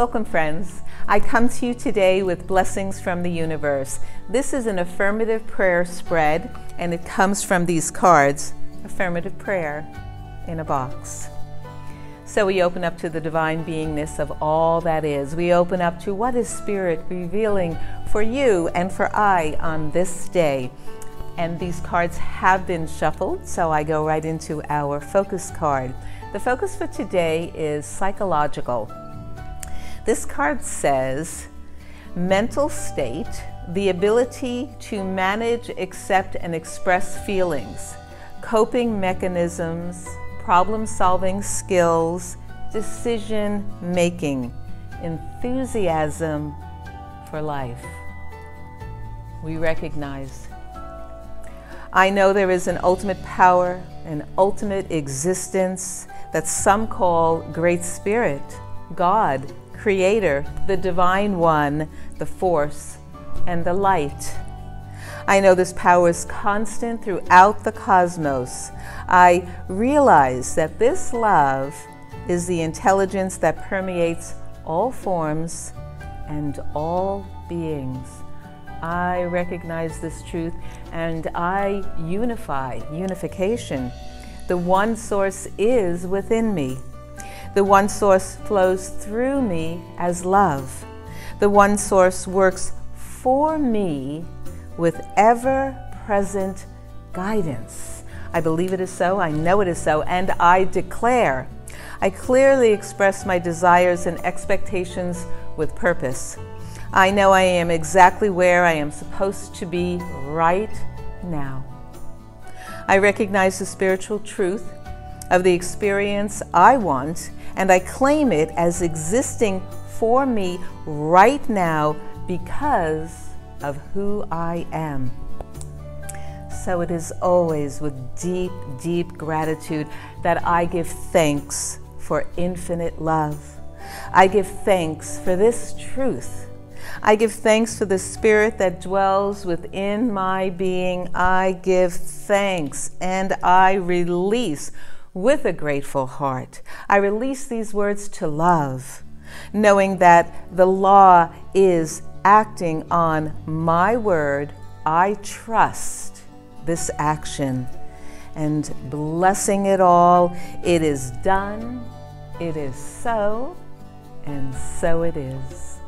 Welcome, friends. I come to you today with blessings from the universe. This is an affirmative prayer spread, and it comes from these cards affirmative prayer in a box. So we open up to the divine beingness of all that is. We open up to what is Spirit revealing for you and for I on this day. And these cards have been shuffled, so I go right into our focus card. The focus for today is psychological. This card says mental state, the ability to manage, accept, and express feelings, coping mechanisms, problem solving skills, decision making, enthusiasm for life. We recognize. I know there is an ultimate power, an ultimate existence that some call Great Spirit, God, Creator, the Divine One, the Force, and the Light. I know this power is constant throughout the cosmos. I realize that this love is the intelligence that permeates all forms and all beings. I recognize this truth and I unify, unification. The one source is within me. The one source flows through me as love. The one source works for me with ever present guidance. I believe it is so, I know it is so, and I declare. I clearly express my desires and expectations with purpose. I know I am exactly where I am supposed to be right now. I recognize the spiritual truth of the experience I want and I claim it as existing for me right now because of who I am. So it is always with deep, deep gratitude that I give thanks for infinite love. I give thanks for this truth. I give thanks for the spirit that dwells within my being. I give thanks and I release with a grateful heart. I release these words to love, knowing that the law is acting on my word. I trust this action and blessing it all. It is done, it is so, and so it is.